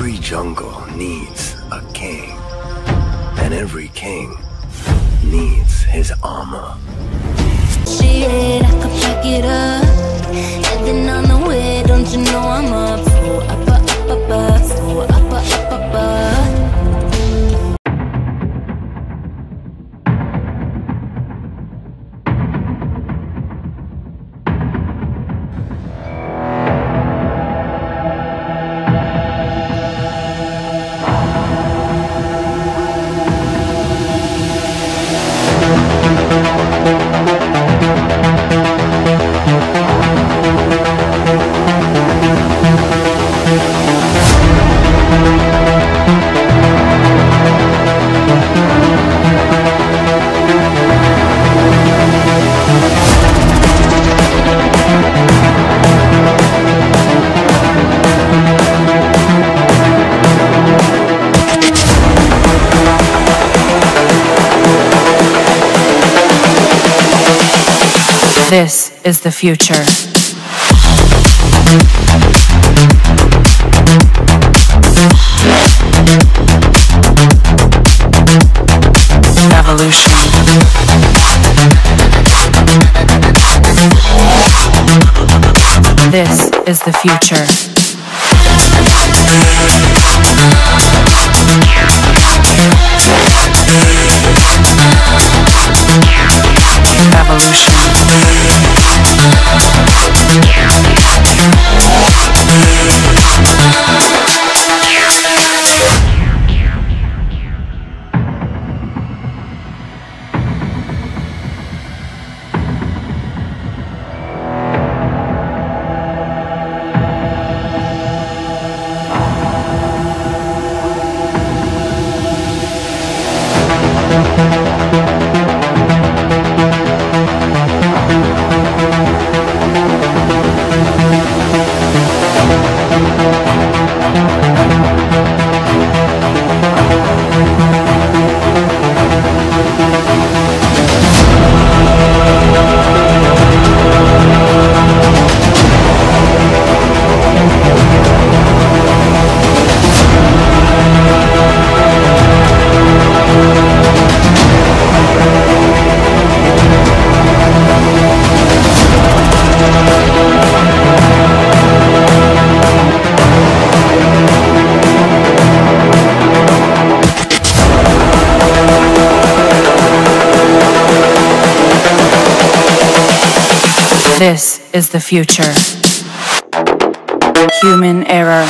Every jungle needs a king, and every king needs his armor. Shit, I could it up. This is the future. Evolution. This is the future. This is the future. Human error.